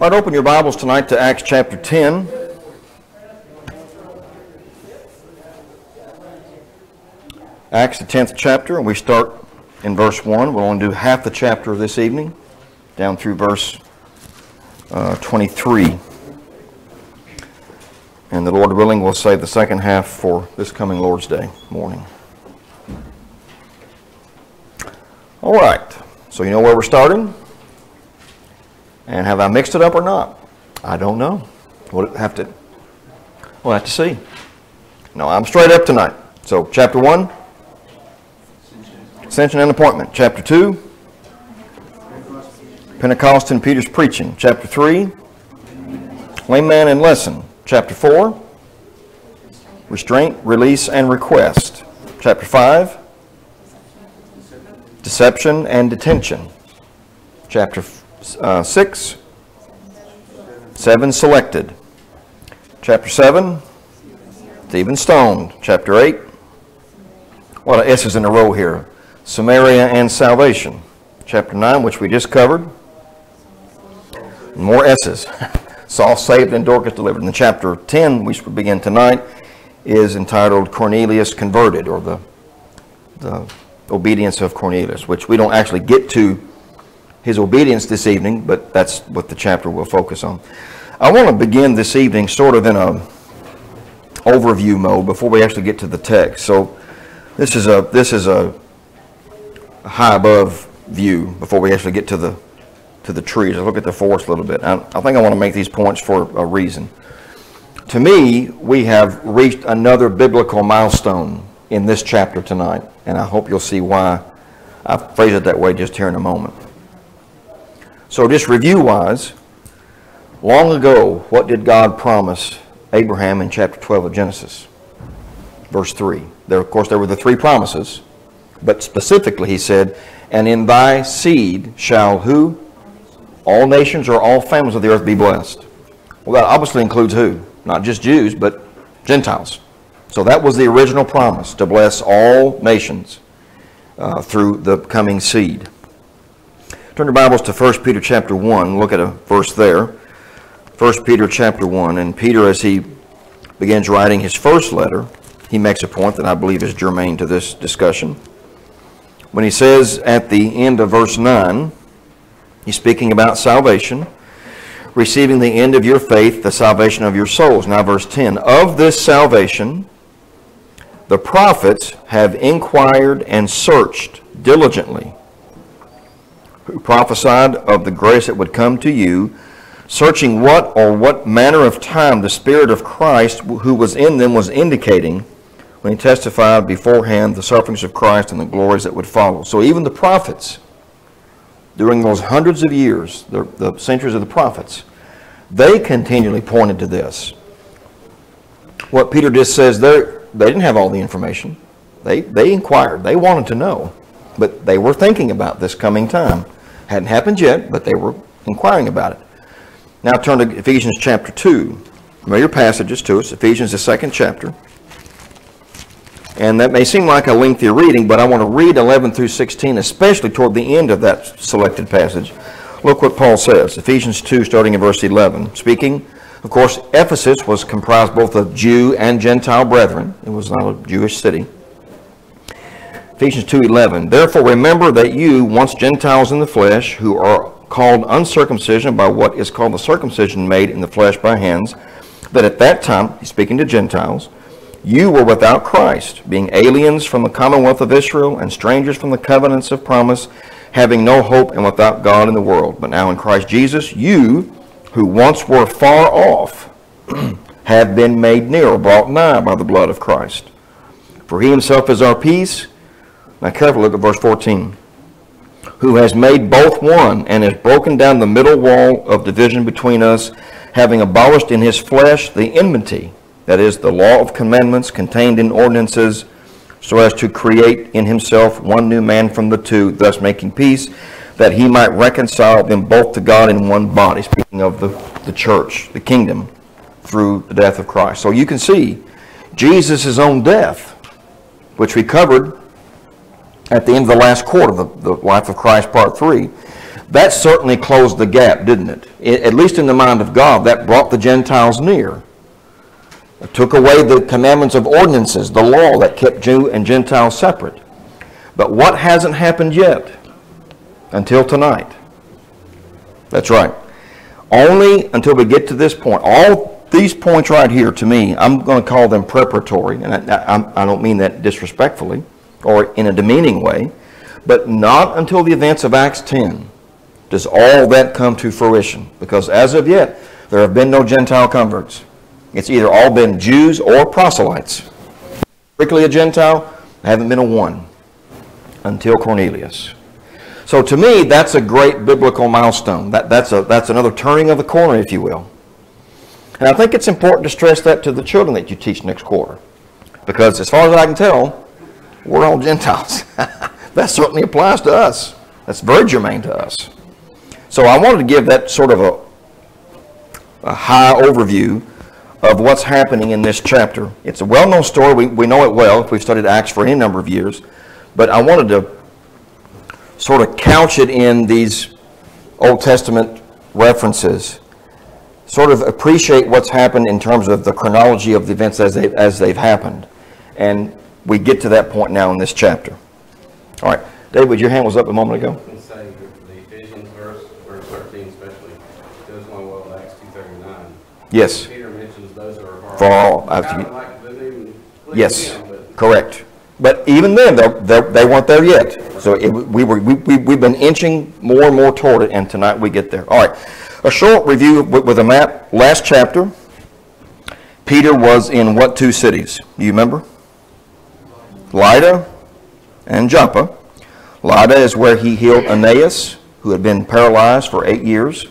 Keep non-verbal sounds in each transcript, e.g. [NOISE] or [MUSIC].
I'd open your Bibles tonight to Acts chapter 10. Acts, the 10th chapter, and we start in verse 1. We'll only do half the chapter this evening, down through verse uh, 23. And the Lord willing, we'll save the second half for this coming Lord's Day morning. All right, so you know where we're starting? And have I mixed it up or not? I don't know. We'll have to, we'll have to see. No, I'm straight up tonight. So, chapter 1, Ascension and Appointment. Chapter 2, Pentecost and Peter's preaching. Chapter 3, Lame Man and Lesson. Chapter 4, Restraint, Release, and Request. Chapter 5, Deception and Detention. Chapter uh, 6, 7, Selected. Chapter 7, Stephen Stoned. Chapter 8, a lot of S's in a row here. Samaria and salvation. Chapter 9, which we just covered. More S's. [LAUGHS] Saul saved and Dorcas delivered. And the chapter 10, which we begin tonight, is entitled Cornelius Converted, or the, the obedience of Cornelius, which we don't actually get to his obedience this evening, but that's what the chapter will focus on. I want to begin this evening sort of in a overview mode before we actually get to the text. So this is a this is a high above view before we actually get to the to the trees. I look at the forest a little bit. I, I think I want to make these points for a reason. To me, we have reached another biblical milestone in this chapter tonight, and I hope you'll see why I phrase it that way just here in a moment. So, just review wise, long ago, what did God promise Abraham in chapter 12 of Genesis? Verse 3. There, of course, there were the three promises but specifically, he said, And in thy seed shall who? All nations or all families of the earth be blessed. Well, that obviously includes who? Not just Jews, but Gentiles. So that was the original promise to bless all nations uh, through the coming seed. Turn your Bibles to 1 Peter chapter 1. Look at a verse there. 1 Peter chapter 1. And Peter, as he begins writing his first letter, he makes a point that I believe is germane to this discussion when he says at the end of verse 9, he's speaking about salvation, receiving the end of your faith, the salvation of your souls. Now, verse 10 Of this salvation, the prophets have inquired and searched diligently, who prophesied of the grace that would come to you, searching what or what manner of time the Spirit of Christ who was in them was indicating when he testified beforehand the sufferings of Christ and the glories that would follow. So even the prophets, during those hundreds of years, the, the centuries of the prophets, they continually pointed to this. What Peter just says, they didn't have all the information. They, they inquired. They wanted to know. But they were thinking about this coming time. Hadn't happened yet, but they were inquiring about it. Now turn to Ephesians chapter 2. Familiar passages to us. Ephesians, the second chapter. And that may seem like a lengthy reading, but I want to read 11 through 16, especially toward the end of that selected passage. Look what Paul says, Ephesians 2, starting in verse 11. Speaking, of course, Ephesus was comprised both of Jew and Gentile brethren. It was not a Jewish city. Ephesians 2:11 Therefore remember that you once Gentiles in the flesh who are called uncircumcision by what is called the circumcision made in the flesh by hands that at that time he's speaking to Gentiles you were without Christ, being aliens from the commonwealth of Israel and strangers from the covenants of promise, having no hope and without God in the world. But now in Christ Jesus, you, who once were far off, [CLEARS THROAT] have been made near, or brought nigh by the blood of Christ. For he himself is our peace. Now careful, look at verse 14. Who has made both one, and has broken down the middle wall of division between us, having abolished in his flesh the enmity that is, the law of commandments contained in ordinances, so as to create in himself one new man from the two, thus making peace, that he might reconcile them both to God in one body. Speaking of the, the church, the kingdom, through the death of Christ. So you can see Jesus' own death, which we covered at the end of the last quarter, the, the life of Christ, part three. that certainly closed the gap, didn't it? I- At least in the mind of God, that brought the Gentiles near. It took away the commandments of ordinances, the law that kept Jew and Gentile separate. But what hasn't happened yet until tonight? That's right. Only until we get to this point. All these points right here, to me, I'm going to call them preparatory, and I, I, I don't mean that disrespectfully or in a demeaning way, but not until the events of Acts 10 does all that come to fruition. Because as of yet, there have been no Gentile converts. It's either all been Jews or proselytes. Strictly a Gentile, haven't been a one until Cornelius. So to me, that's a great biblical milestone. That, that's, a, that's another turning of the corner, if you will. And I think it's important to stress that to the children that you teach next quarter. Because as far as I can tell, we're all Gentiles. [LAUGHS] that certainly applies to us. That's very germane to us. So I wanted to give that sort of a, a high overview of what's happening in this chapter. It's a well-known story. We, we know it well if we've studied Acts for any number of years. But I wanted to sort of couch it in these Old Testament references, sort of appreciate what's happened in terms of the chronology of the events as, they, as they've happened. And we get to that point now in this chapter. All right. David, your hand was up a moment ago. I was going to say, the Ephesians verse, verse 13 especially, goes along well with Acts 2.39. Yes. Peter mentions those are. For all, like, doesn't even please Yes, him, but correct. But even then, they're, they're, they weren't there yet. So it, we were, we, we, we've been inching more and more toward it, and tonight we get there. All right, a short review with, with a map. Last chapter, Peter was in what two cities? Do you remember? Lydda and Joppa. Lydda is where he healed Aeneas, who had been paralyzed for eight years.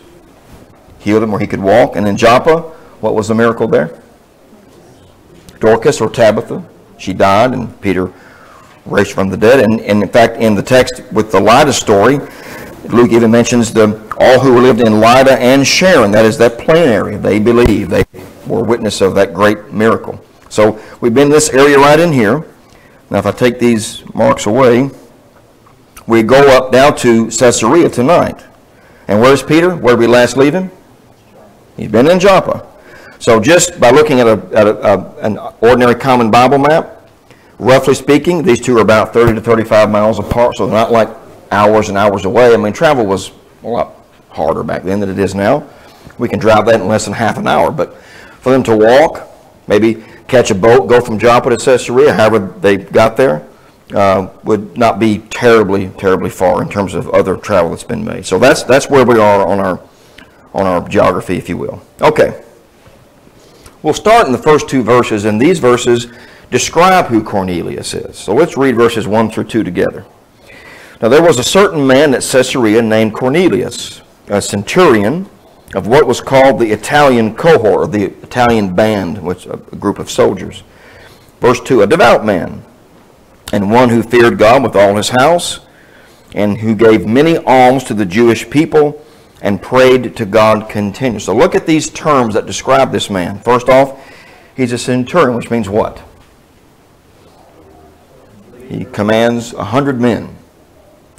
Healed him where he could walk. And in Joppa, what was the miracle there? Dorcas or Tabitha. She died, and Peter raised from the dead. And, and in fact, in the text with the Lydda story, Luke even mentions the all who lived in Lydda and Sharon. That is that plain area. They believe they were witness of that great miracle. So we've been in this area right in here. Now, if I take these marks away, we go up now to Caesarea tonight. And where's Peter? Where did we last leave him? He's been in Joppa. So just by looking at, a, at a, a, an ordinary common Bible map, roughly speaking, these two are about 30 to 35 miles apart, so they're not like hours and hours away. I mean, travel was a lot harder back then than it is now. We can drive that in less than half an hour, but for them to walk, maybe catch a boat, go from Joppa to Caesarea, however they got there, uh, would not be terribly, terribly far in terms of other travel that's been made. So that's that's where we are on our on our geography, if you will. Okay. We'll start in the first two verses, and these verses describe who Cornelius is. So let's read verses 1 through 2 together. Now there was a certain man at Caesarea named Cornelius, a centurion of what was called the Italian cohort, or the Italian band, which a group of soldiers. Verse 2, a devout man, and one who feared God with all his house, and who gave many alms to the Jewish people, and prayed to God continually. So look at these terms that describe this man. First off, he's a centurion, which means what? He commands a hundred men.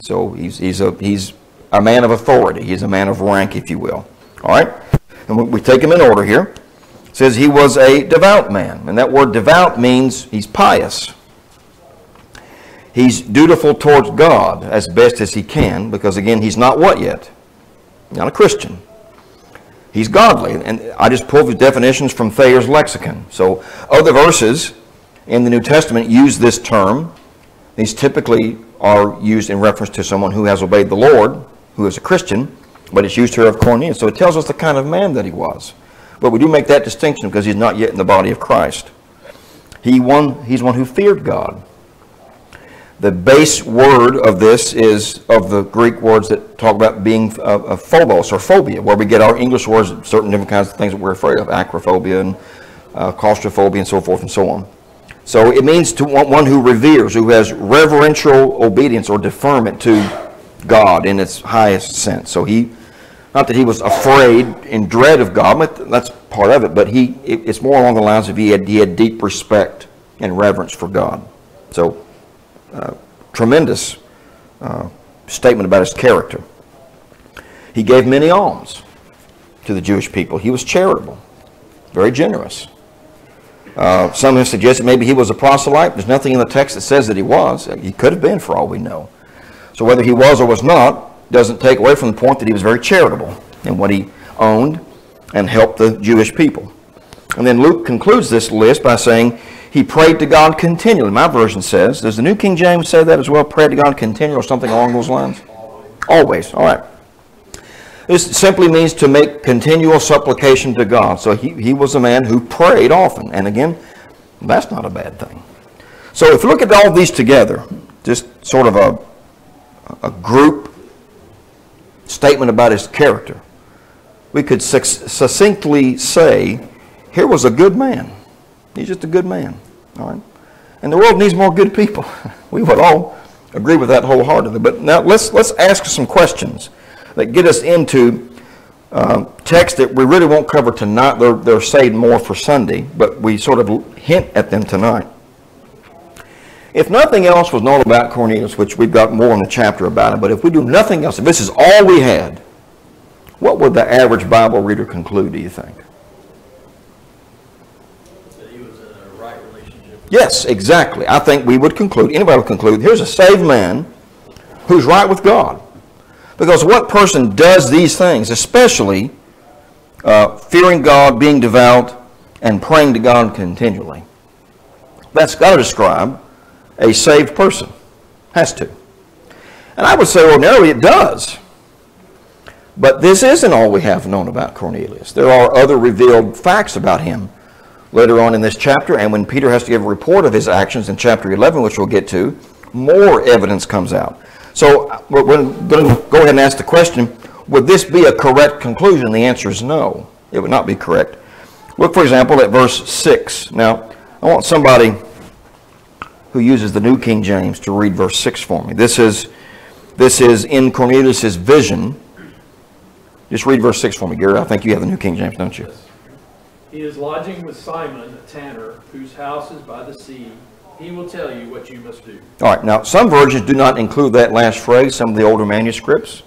So he's, he's, a, he's a man of authority. He's a man of rank, if you will. All right? And we, take him in order here. It says he was a devout man. And that word devout means he's pious. He's dutiful towards God as best as he can, because again, he's not what yet? Not a Christian. He's godly. And I just pulled the definitions from Thayer's lexicon. So other verses in the New Testament use this term. These typically are used in reference to someone who has obeyed the Lord, who is a Christian, but it's used here of Cornelius. So it tells us the kind of man that he was. But we do make that distinction because he's not yet in the body of Christ. He one, he's one who feared God. The base word of this is of the Greek words that talk about being a, a phobos or phobia, where we get our English words, certain different kinds of things that we're afraid of, acrophobia and uh, claustrophobia and so forth and so on. So it means to one, one who reveres, who has reverential obedience or deferment to God in its highest sense. So he, not that he was afraid and dread of God, but that's part of it, but he it's more along the lines of he had, he had deep respect and reverence for God. So uh, tremendous uh, statement about his character. He gave many alms to the Jewish people. He was charitable, very generous. Uh, some have suggested maybe he was a proselyte. There's nothing in the text that says that he was. He could have been, for all we know. So whether he was or was not doesn't take away from the point that he was very charitable in what he owned and helped the Jewish people. And then Luke concludes this list by saying he prayed to God continually. My version says, does the New King James say that as well? Prayed to God continually or something along those lines? Always. All right. This simply means to make continual supplication to God. So he, he was a man who prayed often. And again, that's not a bad thing. So if you look at all these together, just sort of a, a group statement about his character, we could succinctly say, here was a good man. He's just a good man. All right? And the world needs more good people. [LAUGHS] We would all agree with that wholeheartedly. But now let's, let's ask some questions that get us into uh, texts that we really won't cover tonight. They're, they're saved more for Sunday, but we sort of hint at them tonight. If nothing else was known about Cornelius, which we've got more in the chapter about it, but if we do nothing else, if this is all we had, what would the average Bible reader conclude, do you think? Yes, exactly. I think we would conclude, anybody would conclude, here's a saved man who's right with God. Because what person does these things, especially uh, fearing God, being devout, and praying to God continually? That's got to describe a saved person. Has to. And I would say ordinarily it does. But this isn't all we have known about Cornelius. There are other revealed facts about him later on in this chapter. And when Peter has to give a report of his actions in chapter 11, which we'll get to, more evidence comes out. So we're going to go ahead and ask the question, would this be a correct conclusion? The answer is no. It would not be correct. Look, for example, at verse 6. Now, I want somebody who uses the New King James to read verse 6 for me. This is, this is in Cornelius' vision. Just read verse 6 for me, Gary. I think you have the New King James, don't you? He is lodging with Simon, a tanner, whose house is by the sea. He will tell you what you must do. All right, now some versions do not include that last phrase, some of the older manuscripts.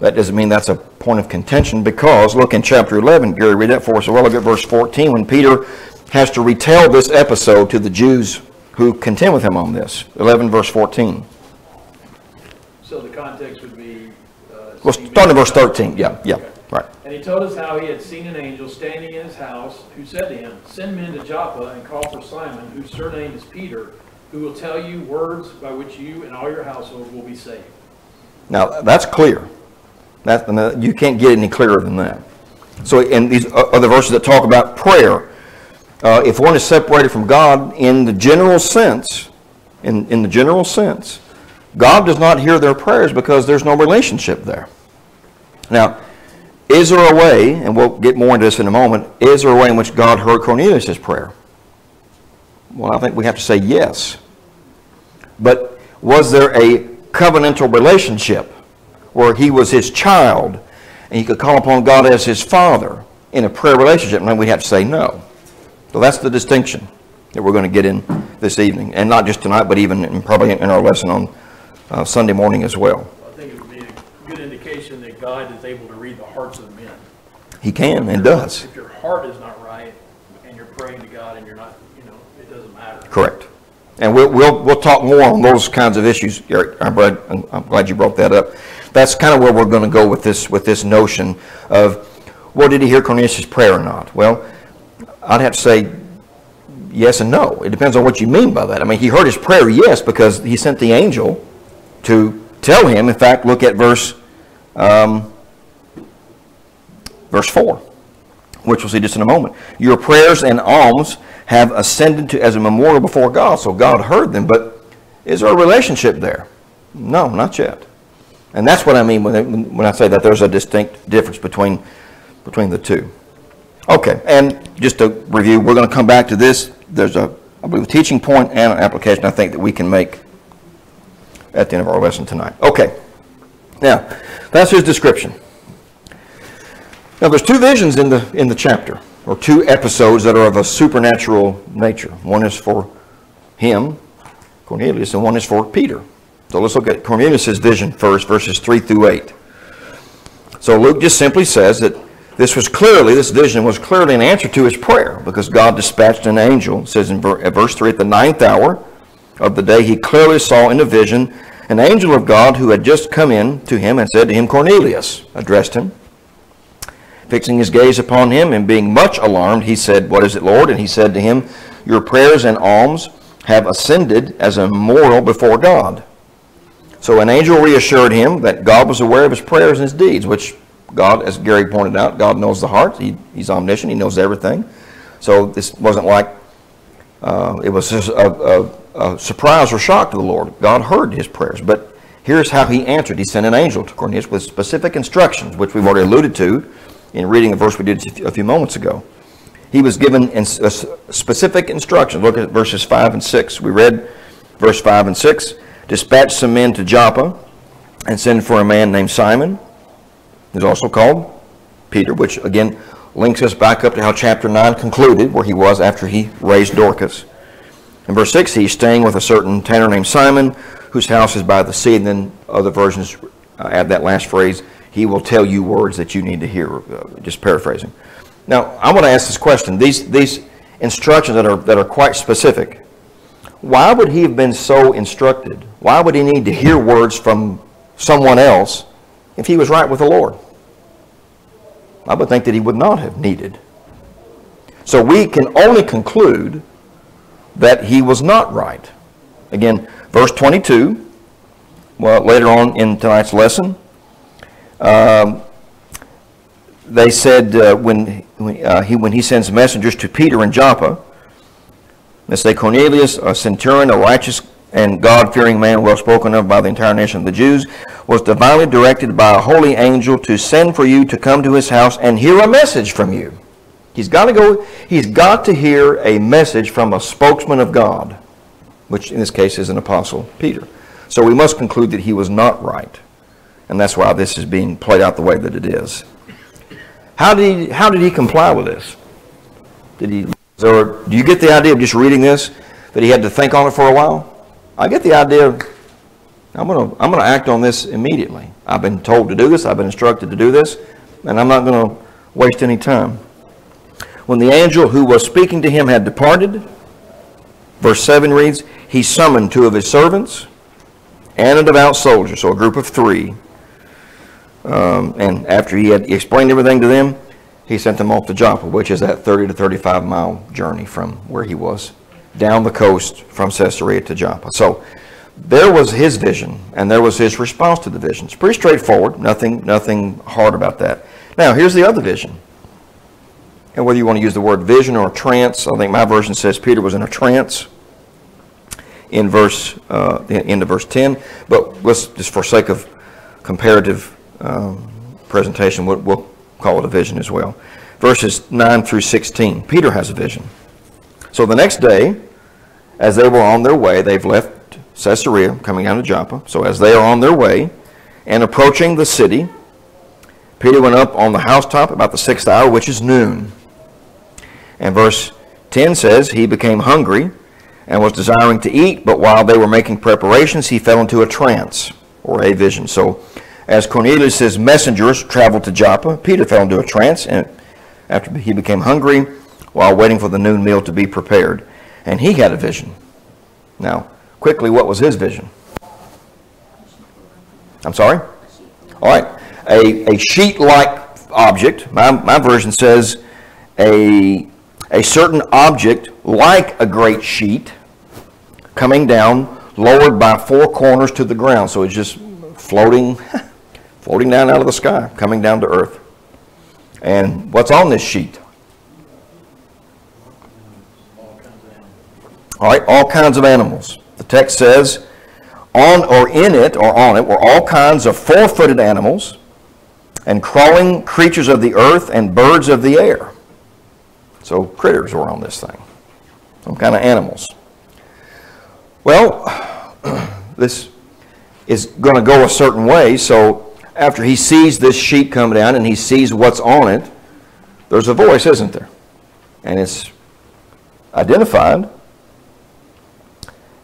That doesn't mean that's a point of contention because look in chapter 11, Gary, read that for us a while ago, verse 14, when Peter has to retell this episode to the Jews who contend with him on this. 11, verse 14. So the context would be. Uh, well, starting in verse 13. Yeah, yeah. Right. And he told us how he had seen an angel standing in his house who said to him, Send men to Joppa and call for Simon, whose surname is Peter, who will tell you words by which you and all your household will be saved. Now, that's clear. That, you can't get any clearer than that. So, in these other verses that talk about prayer, uh, if one is separated from God in the general sense, in, in the general sense, God does not hear their prayers because there's no relationship there. Now, is there a way, and we'll get more into this in a moment, is there a way in which God heard Cornelius' prayer? Well, I think we have to say yes. But was there a covenantal relationship where he was his child and he could call upon God as his father in a prayer relationship? And then we have to say no. So that's the distinction that we're going to get in this evening. And not just tonight, but even in, probably in our lesson on uh, Sunday morning as well. I think it would be a good indication that God is able to read the hearts of men. He can and does. If your heart is not right and you're praying to God and you're not, you know, it doesn't matter. Correct. And we'll, we'll, we'll talk more on those kinds of issues, Eric. I'm glad, I'm glad you brought that up. That's kind of where we're going to go with this, with this notion of, well, did he hear Cornelius' prayer or not? Well, I'd have to say yes and no. It depends on what you mean by that. I mean, he heard his prayer, yes, because he sent the angel to tell him. In fact, look at verse um, verse 4, which we'll see just in a moment. Your prayers and alms have ascended to as a memorial before God. So God heard them, but is there a relationship there? No, not yet. And that's what I mean when, when I say that there's a distinct difference between, between the two. Okay, and just to review, we're going to come back to this. There's a, I believe, a teaching point and an application I think that we can make at the end of our lesson tonight. Okay, now, that's his description. Now, there's two visions in the, in the chapter, or two episodes that are of a supernatural nature. One is for him, Cornelius, and one is for Peter. So let's look at Cornelius' vision first, verses 3 through 8. So Luke just simply says that this was clearly, this vision was clearly an answer to his prayer because God dispatched an angel. Says in verse 3 at the ninth hour of the day, he clearly saw in a vision an angel of God who had just come in to him and said to him, Cornelius, addressed him. Fixing his gaze upon him and being much alarmed, he said, What is it, Lord? And he said to him, Your prayers and alms have ascended as a memorial before God. So an angel reassured him that God was aware of his prayers and his deeds, which God, as Gary pointed out, God knows the heart. He, he's omniscient. He knows everything. So this wasn't like uh, it was a, a, a surprise or shock to the Lord. God heard his prayers. But here's how he answered. He sent an angel to Cornelius with specific instructions, which we've already alluded to in reading the verse we did a few moments ago. He was given in- specific instructions. Look at verses 5 and 6. We read verse 5 and 6. Dispatch some men to Joppa and send for a man named Simon, who's also called Peter, which again links us back up to how chapter 9 concluded, where he was after he raised Dorcas. In verse 6, he's staying with a certain tanner named Simon, whose house is by the sea. And then other versions uh, add that last phrase, he will tell you words that you need to hear, uh, just paraphrasing. Now, I want to ask this question. These, these instructions that are, that are quite specific, why would he have been so instructed? Why would he need to hear words from someone else if he was right with the Lord? I would think that he would not have needed. So we can only conclude that he was not right. Again, verse 22, well, later on in tonight's lesson, um, they said uh, when, uh, he, when he sends messengers to Peter in Joppa, they say Cornelius, a centurion, a righteous and God-fearing man, well spoken of by the entire nation of the Jews, was divinely directed by a holy angel to send for you to come to his house and hear a message from you. He's got to go. He's got to hear a message from a spokesman of God, which in this case is an apostle, Peter. So we must conclude that he was not right, and that's why this is being played out the way that it is. How did he? How did he comply with this? Did he? Or do you get the idea of just reading this that he had to think on it for a while? I get the idea. Of, I'm going to I'm going to act on this immediately. I've been told to do this. I've been instructed to do this, and I'm not going to waste any time. When the angel who was speaking to him had departed, verse 7 reads, He summoned two of his servants and a devout soldier, so a group of three. Um, and after he had explained everything to them, he sent them off to Joppa, which is that 30 to 35 mile journey from where he was, down the coast from Caesarea to Joppa. So there was his vision, and there was his response to the vision. It's pretty straightforward, nothing, nothing hard about that. Now, here's the other vision. And whether you want to use the word vision or trance, I think my version says Peter was in a trance in verse uh, end of verse 10. But let's just for sake of comparative um, presentation, we'll, we'll call it a vision as well. Verses 9 through 16. Peter has a vision. So the next day, as they were on their way, they've left Caesarea, coming down to Joppa. So as they are on their way and approaching the city, Peter went up on the housetop about the sixth hour, which is noon. And verse 10 says, He became hungry and was desiring to eat, but while they were making preparations, he fell into a trance or a vision. So, as Cornelius' messengers traveled to Joppa, Peter fell into a trance and after he became hungry while waiting for the noon meal to be prepared. And he had a vision. Now, quickly, what was his vision? I'm sorry? All right. A, a sheet like object, my, my version says a a certain object like a great sheet coming down, lowered by four corners to the ground. So it's just floating, floating down out of the sky, coming down to earth. And what's on this sheet? All right, all kinds of animals. The text says, on or in it or on it were all kinds of four footed animals and crawling creatures of the earth and birds of the air. So critters were on this thing, some kind of animals. Well, [CLEARS THROAT] this is going to go a certain way. So after he sees this sheet come down and he sees what's on it, there's a voice, isn't there? And it's identified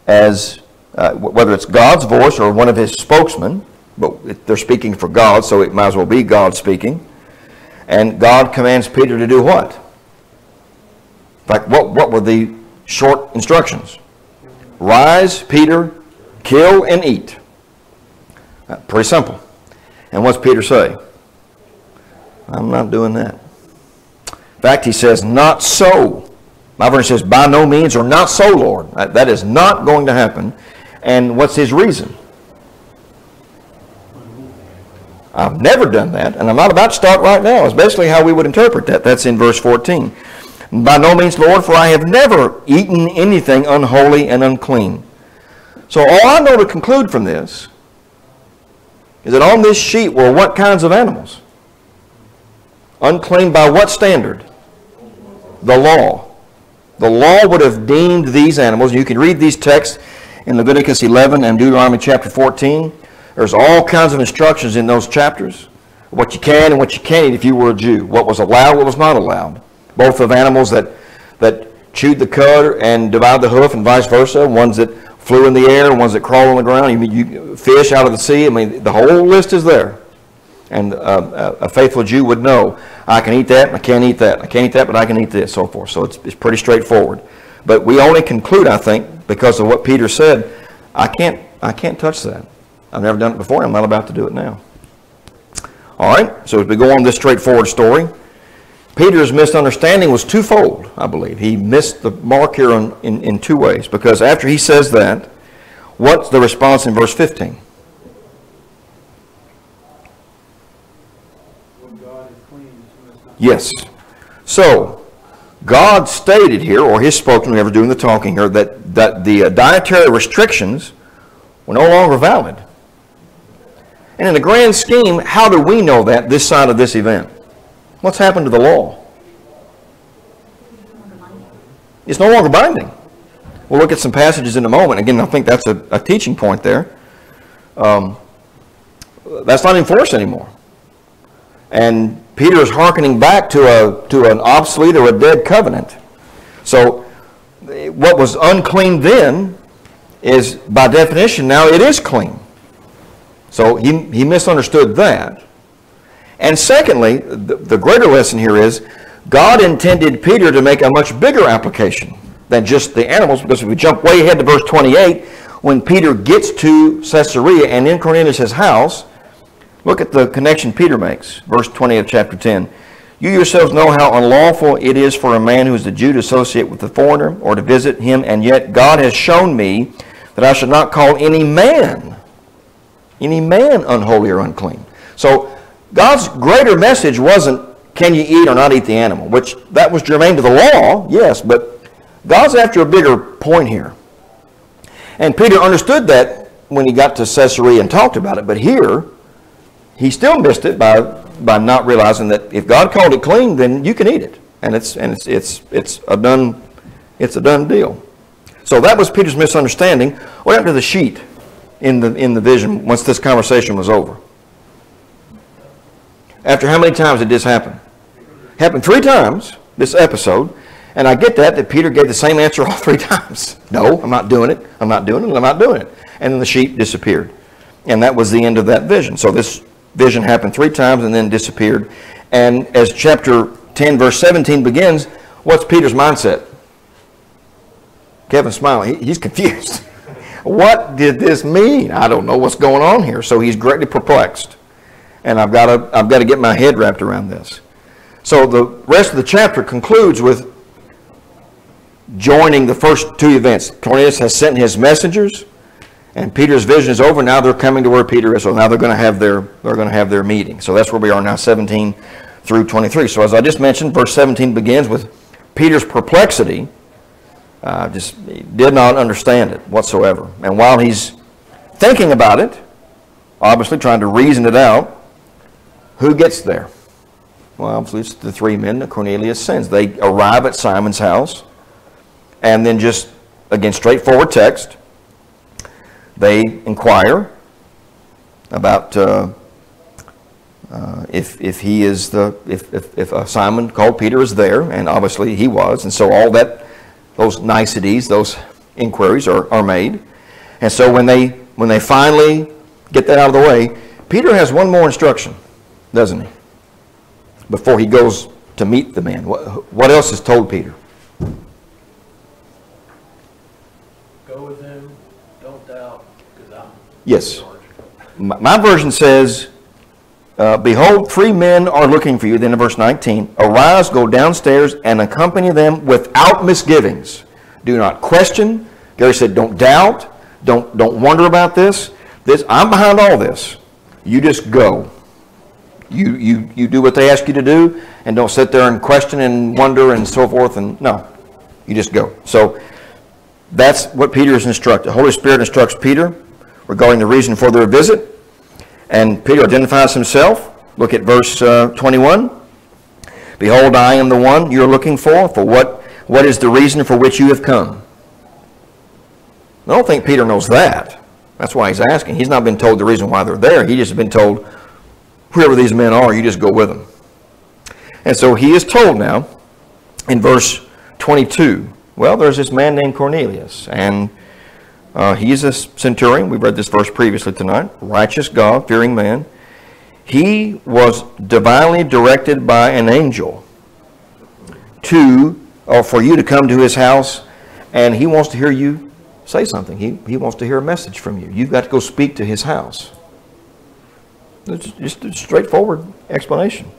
as uh, whether it's God's voice or one of his spokesmen, but they're speaking for God, so it might as well be God speaking. And God commands Peter to do what? In fact, what, what were the short instructions? Rise, Peter, kill and eat. Uh, Pretty simple. And what's Peter say? I'm not doing that. In fact, he says, not so. My version says, by no means, or not so, Lord. That- That is not going to happen. And what's his reason? I've never done that, and I'm not about to start right now. It's basically how we would interpret that. That's in verse 14. By no means, Lord, for I have never eaten anything unholy and unclean. So all I know to conclude from this is that on this sheet were what kinds of animals? Unclean by what standard? The law. The law would have deemed these animals, you can read these texts in Leviticus 11 and Deuteronomy chapter 14. There's all kinds of instructions in those chapters. What you can and what you can't eat if you were a Jew. What was allowed, what was not allowed. Both of animals that, that chewed the cud and divided the hoof and vice versa. Ones that flew in the air, ones that crawled on the ground. You, you, fish out of the sea. I mean, the whole list is there. And uh, a a faithful Jew would know, I can eat that, I can't eat that. I can't eat that, but I can eat this, so forth. So it's, it's pretty straightforward. But we only conclude, I think, because of what Peter said, I can't, I can't touch that. I've never done it before, I'm not about to do it now. All right, so as we go on this straightforward story, Peter's misunderstanding was twofold, I believe. He missed the mark here in, in, in two ways, because after he says that, what's the response in verse 15? When God is clean, you must not. Yes. So, God stated here, or his spokesman, whoever doing the talking here, that, that the dietary restrictions were no longer valid. And in the grand scheme, how do we know that this side of this event? What's happened to the law? It's no longer binding. We'll look at some passages in a moment. Again, I think that's a, a teaching point there. Um, that's not enforced anymore. And Peter is hearkening back to, a, to an obsolete or a dead covenant. So what was unclean then is, by definition, now it is clean. So he, he misunderstood that. And secondly, the, the greater lesson here is God intended Peter to make a much bigger application than just the animals, because if we jump way ahead to verse 28, when Peter gets to Caesarea and in Cornelius' house, Look at the connection Peter makes, verse 20 of chapter 10. You yourselves know how unlawful it is for a man who is a Jew to associate with a foreigner or to visit him, and yet God has shown me that I should not call any man, any man unholy or unclean. So God's greater message wasn't can you eat or not eat the animal, which that was germane to the law, yes, but God's after a bigger point here. And Peter understood that when he got to Caesarea and talked about it, but here, he still missed it by by not realizing that if God called it clean, then you can eat it, and it's and it's it's it's a done it's a done deal. So that was Peter's misunderstanding. What happened to the sheet in the in the vision once this conversation was over? After how many times did this happen? Happened three times this episode, and I get that that Peter gave the same answer [LAUGHS] all three times. No, I'm not doing it. I'm not doing it. I'm not doing it. And then the sheet disappeared, and that was the end of that vision. So this vision happened three times and then disappeared. And as chapter 10, verse 17 begins, what's Peter's mindset? Kevin's smiling. He, he's confused. [LAUGHS] what did this mean? I don't know what's going on here. So he's greatly perplexed. And I've got to, I've got to get my head wrapped around this. So the rest of the chapter concludes with joining the first two events. Cornelius has sent his messengers, and Peter's vision is over. Now they're coming to where Peter is. So now they're going to have their they're going to have their meeting. So that's where we are now, 17 through 23. So as I just mentioned, verse 17 begins with Peter's perplexity. Uh, just he did not understand it whatsoever. And while he's thinking about it, obviously trying to reason it out, who gets there? Well, obviously it's the three men that Cornelius sends. They arrive at Simon's house, and then just again straightforward text they inquire about uh, uh, if, if he is the if, if, if Simon called Peter is there, and obviously he was, and so all that those niceties, those inquiries are, are made, and so when they when they finally get that out of the way, Peter has one more instruction, doesn't he? Before he goes to meet the man. What, what else is told Peter? Go with him, don't doubt, because I'm. Yes. My my version says, uh, Behold, three men are looking for you. Then in verse 19, arise, go downstairs, and accompany them without misgivings. Do not question. Gary said, don't doubt. Don't, don't wonder about this. This I'm behind all this. You just go. You, you, you do what they ask you to do, and don't sit there and question and wonder and so forth. And no, you just go. So that's what Peter is instructed. The Holy Spirit instructs Peter regarding the reason for their visit. And Peter identifies himself. Look at verse uh, 21. Behold, I am the one you're looking for. For what, what is the reason for which you have come? I don't think Peter knows that. That's why he's asking. He's not been told the reason why they're there. He just has been told, whoever these men are, you just go with them. And so he is told now in verse 22, well, there's this man named Cornelius, and uh, he's a centurion. We read this verse previously tonight. Righteous God, fearing man. He was divinely directed by an angel to, or for you to come to his house, and he wants to hear you say something. He, he wants to hear a message from you. You've got to go speak to his house. It's just a straightforward explanation.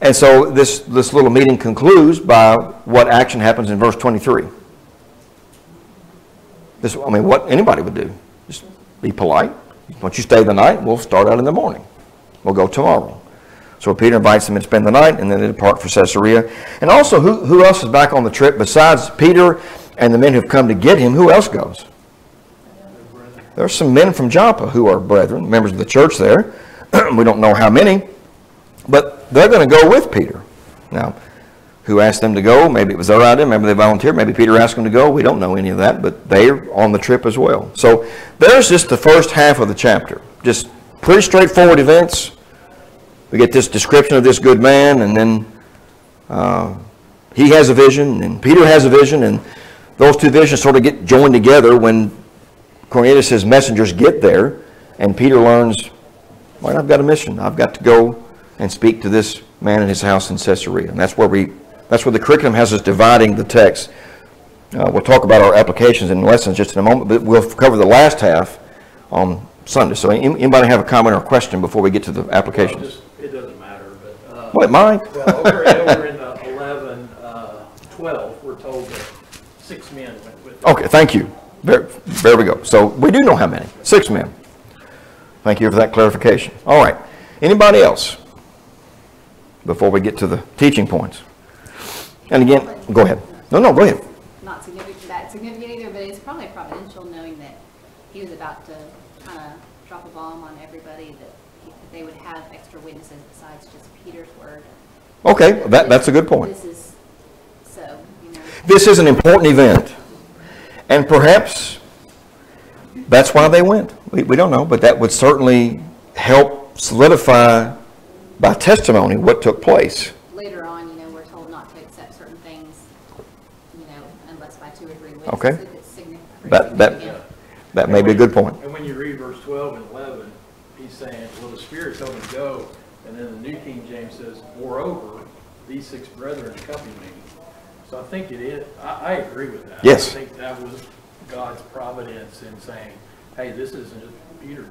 And so this, this little meeting concludes by what action happens in verse 23. This, I mean, what anybody would do. Just be polite. Once you stay the night, we'll start out in the morning. We'll go tomorrow. So Peter invites them to spend the night, and then they depart for Caesarea. And also, who, who else is back on the trip besides Peter and the men who've come to get him? Who else goes? There are some men from Joppa who are brethren, members of the church there. [CLEARS THROAT] we don't know how many, but they're going to go with Peter. Now, who asked them to go? Maybe it was their idea. Maybe they volunteered. Maybe Peter asked them to go. We don't know any of that, but they're on the trip as well. So there's just the first half of the chapter. Just pretty straightforward events. We get this description of this good man, and then uh, he has a vision, and Peter has a vision, and those two visions sort of get joined together when Cornelius' messengers get there, and Peter learns, well, I've got a mission. I've got to go and speak to this man in his house in Caesarea. And that's where we that's where the curriculum has us dividing the text. Uh, we'll talk about our applications and lessons just in a moment, but we'll cover the last half on Sunday. So anybody have a comment or question before we get to the Well, applications? just- It doesn't matter, but. uh, Well, it might. Well, over, over in uh, 11, uh, 12, we're told that six men went with them. Okay, thank you. There, there we go. So we do know how many. Six men. Thank you for that clarification. All right. Anybody else? Before we get to the teaching points. And again, go ahead. No, no, go ahead. not significant, that significant either, but it's probably providential knowing that he was about to kind of drop a bomb on everybody, that he- that they would have extra witnesses besides just Peter's word. Okay, that, that's a good point. This is, so, you know, This is an important event. And perhaps that's why they went. We, we don't know, but that would certainly help solidify by testimony what took place. later on, you know, we're told not to accept certain things, you know, unless by two or three witnesses. Okay. if it's significant- That- that- That may be a good point. And when you read verse 12 and 11, he's saying, well, the Spirit told me to go. And then the New King James says, moreover, these six brethren accompany me. So I think it is, I, I agree with that. Yes. I think that was God's providence in saying, hey, this isn't just Peter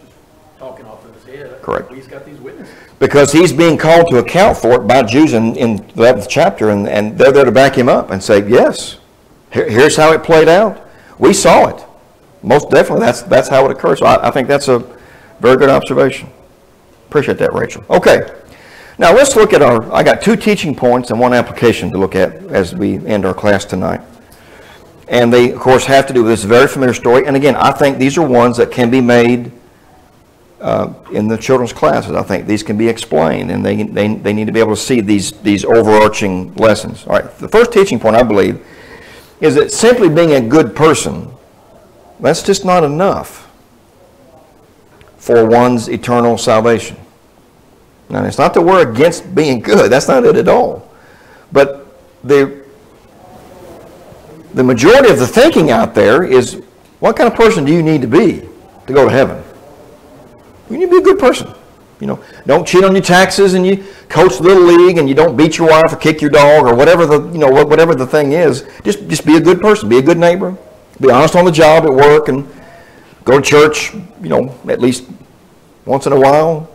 just talking off of his head. Correct. He's got these witnesses. Because he's being called to account for it by Jews in, in the 11th chapter, and, and they're there to back him up and say, yes, here, here's how it played out. We saw it. Most definitely, that's, that's how it occurs. So I, I think that's a very good observation. Appreciate that, Rachel. Okay. Now let's look at our, I got two teaching points and one application to look at as we end our class tonight. And they, of course, have to do with this very familiar story. And again, I think these are ones that can be made uh, in the children's classes. I think these can be explained, and they, they, they need to be able to see these, these overarching lessons. All right, the first teaching point, I believe, is that simply being a good person, that's just not enough for one's eternal salvation. Now, it's not that we're against being good, that's not it at all. But the, the majority of the thinking out there is what kind of person do you need to be to go to heaven? You need to be a good person. You know, don't cheat on your taxes and you coach the little league and you don't beat your wife or kick your dog or whatever the, you know, whatever the thing is. Just, just be a good person. Be a good neighbor. Be honest on the job at work and go to church, you know, at least once in a while.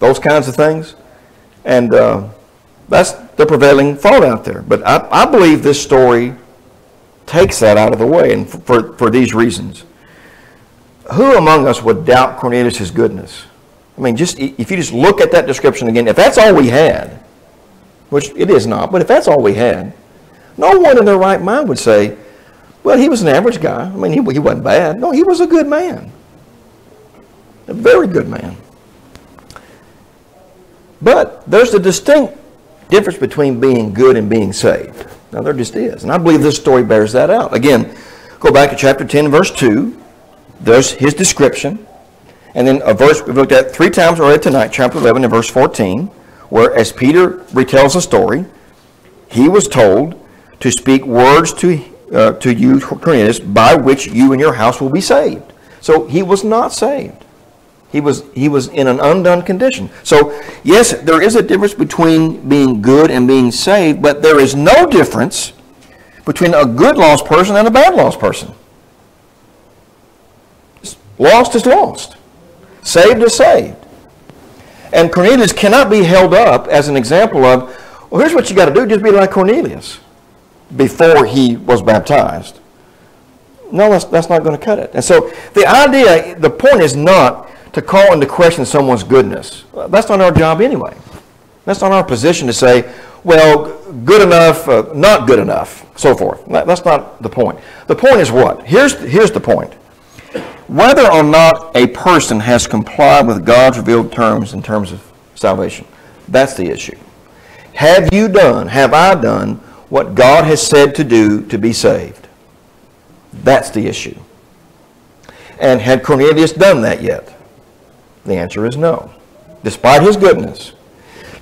Those kinds of things. And uh, that's the prevailing thought out there. But I, I believe this story takes that out of the way and for, for these reasons. Who among us would doubt Cornelius' goodness? I mean, just if you just look at that description again, if that's all we had, which it is not, but if that's all we had, no one in their right mind would say, well, he was an average guy. I mean, he, he wasn't bad. No, he was a good man. A very good man. But there's a distinct difference between being good and being saved. Now, there just is. And I believe this story bears that out. Again, go back to chapter 10, verse 2. There's his description. And then a verse we've looked at three times already tonight, chapter 11 and verse 14, where as Peter retells the story, he was told to speak words to, uh, to you, Cornelius, by which you and your house will be saved. So he was not saved. He was, he was in an undone condition. So, yes, there is a difference between being good and being saved, but there is no difference between a good lost person and a bad lost person. Lost is lost. Saved is saved. And Cornelius cannot be held up as an example of, well, here's what you got to do, just be like Cornelius before he was baptized. No, that's, that's not going to cut it. And so the idea, the point is not to call into question someone's goodness. That's not our job anyway. That's not our position to say, well, good enough, uh, not good enough, so forth. That- That's not the point. The point is what? Here's, here's the point. Whether or not a person has complied with God's revealed terms in terms of salvation, that's the issue. Have you done, have I done what God has said to do to be saved? That's the issue. And had Cornelius done that yet? The answer is no, despite his goodness.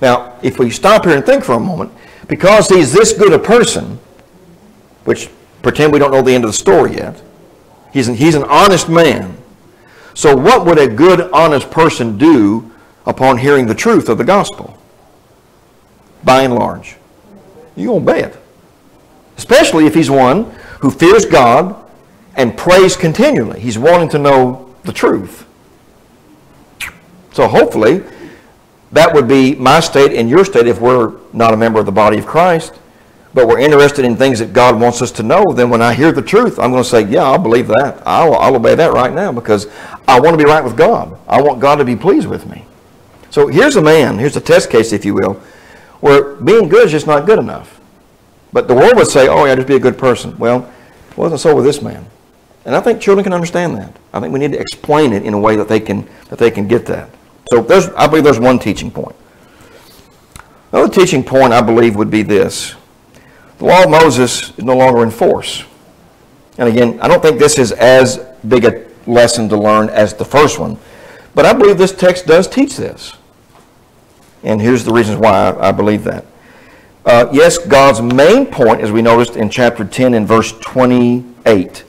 Now, if we stop here and think for a moment, because he's this good a person, which pretend we don't know the end of the story yet, he's an, he's an honest man. So, what would a good, honest person do upon hearing the truth of the gospel? By and large, you obey it. Especially if he's one who fears God and prays continually. He's wanting to know the truth. So hopefully, that would be my state and your state if we're not a member of the body of Christ, but we're interested in things that God wants us to know. Then when I hear the truth, I'm going to say, yeah, I'll believe that. I'll, I'll obey that right now because I want to be right with God. I want God to be pleased with me. So here's a man, here's a test case, if you will, where being good is just not good enough. But the world would say, oh, yeah, just be a good person. Well, it wasn't so with this man. And I think children can understand that. I think we need to explain it in a way that they can, that they can get that. So there's, I believe there's one teaching point. Another teaching point, I believe, would be this. The law of Moses is no longer in force. And again, I don't think this is as big a lesson to learn as the first one. But I believe this text does teach this. And here's the reasons why I, believe that. Uh, yes, God's main point, as we noticed in chapter 10 and verse 28,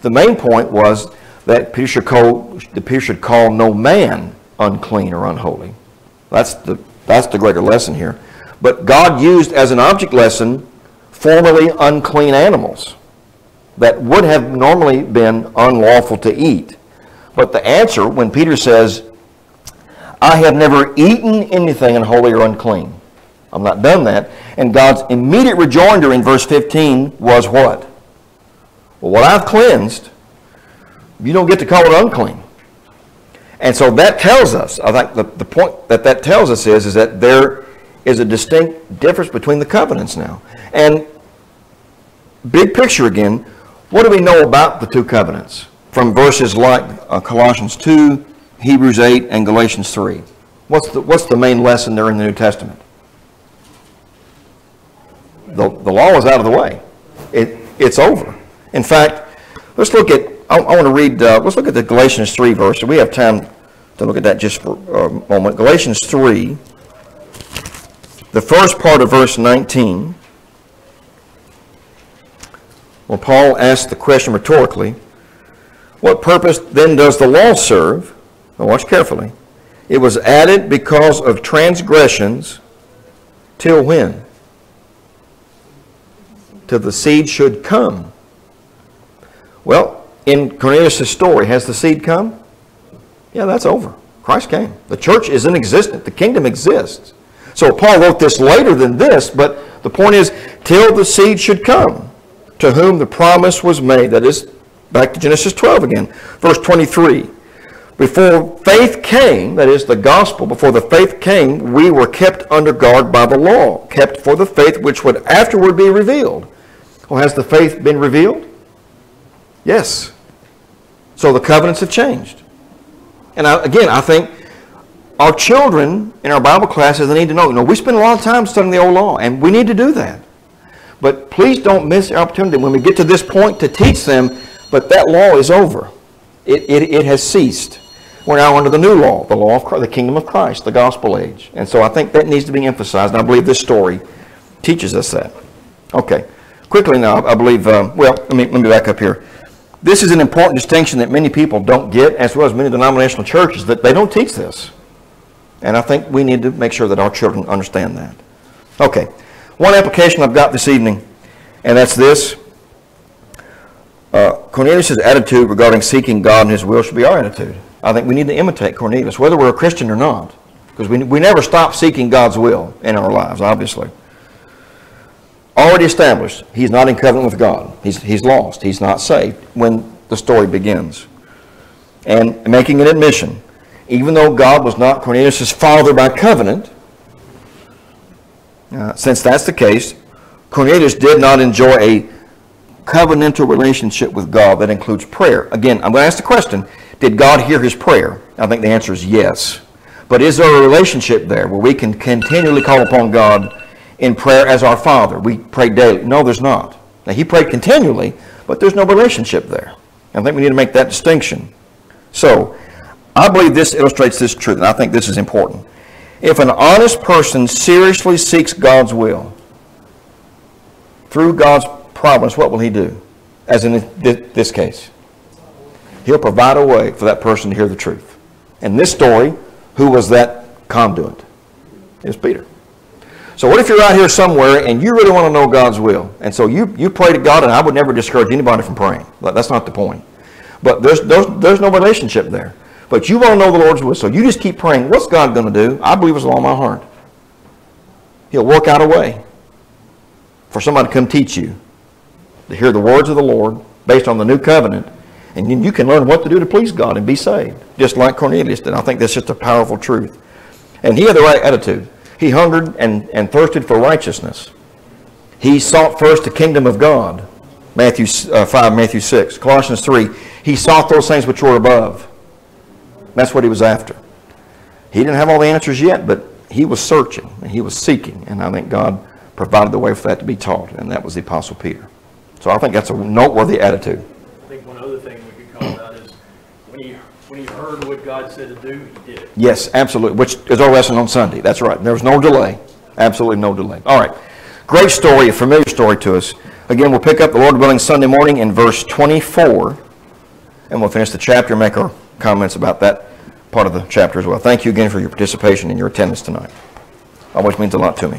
the main point was that Peter should call, Peter should call no man unclean or unholy. That's the, that's the greater lesson here. But God used as an object lesson formerly unclean animals that would have normally been unlawful to eat. But the answer, when Peter says, I have never eaten anything unholy or unclean, I've not done that. And God's immediate rejoinder in verse 15 was what? Well, what I've cleansed, you don't get to call it unclean. And so that tells us, I think the, the point that that tells us is, is that there is a distinct difference between the covenants now. And big picture again, what do we know about the two covenants? From verses like uh, Colossians 2, Hebrews 8, and Galatians 3. What's the, what's the main lesson there in the New Testament? The, the law is out of the way. It, it's over. In fact, let's look at, I, I want to read, uh, let's look at the Galatians 3 verse. We have time to look at that just for a moment. Galatians 3, the first part of verse 19. Well, Paul asks the question rhetorically, what purpose then does the law serve? Now watch carefully. It was added because of transgressions till when? Till the seed should come. Well, in Cornelius' story, has the seed come? Yeah, that's over. Christ came. The church is in existence. The kingdom exists. So Paul wrote this later than this, but the point is, till the seed should come, to whom the promise was made. That is, back to Genesis 12 again. Verse 23. Before faith came, that is the gospel, before the faith came, we were kept under guard by the law, kept for the faith which would afterward be revealed. Well, has the faith been revealed? Yes. So the covenants have changed. And I, again, I think our children in our Bible classes, they need to know, you know, we spend a lot of time studying the old law, and we need to do that. But please don't miss the opportunity when we get to this point to teach them, but that law is over. It, it, it has ceased. We're now under the new law, the law of Christ, the kingdom of Christ, the gospel age. And so I think that needs to be emphasized, and I believe this story teaches us that. Okay. Quickly now, I believe, uh, well, let me, let me back up here. This is an important distinction that many people don't get, as well as many denominational churches, that they don't teach this. And I think we need to make sure that our children understand that. Okay. One application I've got this evening, and that's this. Uh, Cornelius' attitude regarding seeking God and his will should be our attitude. I think we need to imitate Cornelius, whether we're a Christian or not, because we, we never stop seeking God's will in our lives, obviously. Already established, he's not in covenant with God. He's, he's lost. He's not saved when the story begins. And making an admission, even though God was not Cornelius' father by covenant, uh, since that's the case, Cornelius did not enjoy a covenantal relationship with God that includes prayer. Again, I'm going to ask the question Did God hear his prayer? I think the answer is yes. But is there a relationship there where we can continually call upon God in prayer as our Father? We pray daily. No, there's not. Now, he prayed continually, but there's no relationship there. I think we need to make that distinction. So, I believe this illustrates this truth, and I think this is important. If an honest person seriously seeks God's will through God's providence, what will he do? As in this case, he'll provide a way for that person to hear the truth. In this story, who was that conduit? It was Peter. So what if you're out here somewhere and you really want to know God's will? And so you, you pray to God, and I would never discourage anybody from praying. That's not the point. But there's, there's, there's no relationship there. But you want to know the Lord's will, so you just keep praying. What's God going to do? I believe with all my heart. He'll work out a way for somebody to come teach you to hear the words of the Lord based on the new covenant, and then you can learn what to do to please God and be saved, just like Cornelius did. I think that's just a powerful truth. And he had the right attitude. He hungered and, and thirsted for righteousness. He sought first the kingdom of God. Matthew uh, 5, Matthew 6. Colossians 3. He sought those things which were above. That's what he was after. He didn't have all the answers yet, but he was searching and he was seeking. And I think God provided the way for that to be taught, and that was the Apostle Peter. So I think that's a noteworthy attitude. I think one other thing we could call out is when he, when he heard what God said to do, he did it. Yes, absolutely, which is our lesson on Sunday. That's right. There was no delay. Absolutely no delay. All right. Great story, a familiar story to us. Again, we'll pick up the Lord willing Sunday morning in verse 24, and we'll finish the chapter and make our comments about that part of the chapter as well. Thank you again for your participation and your attendance tonight. Always means a lot to me.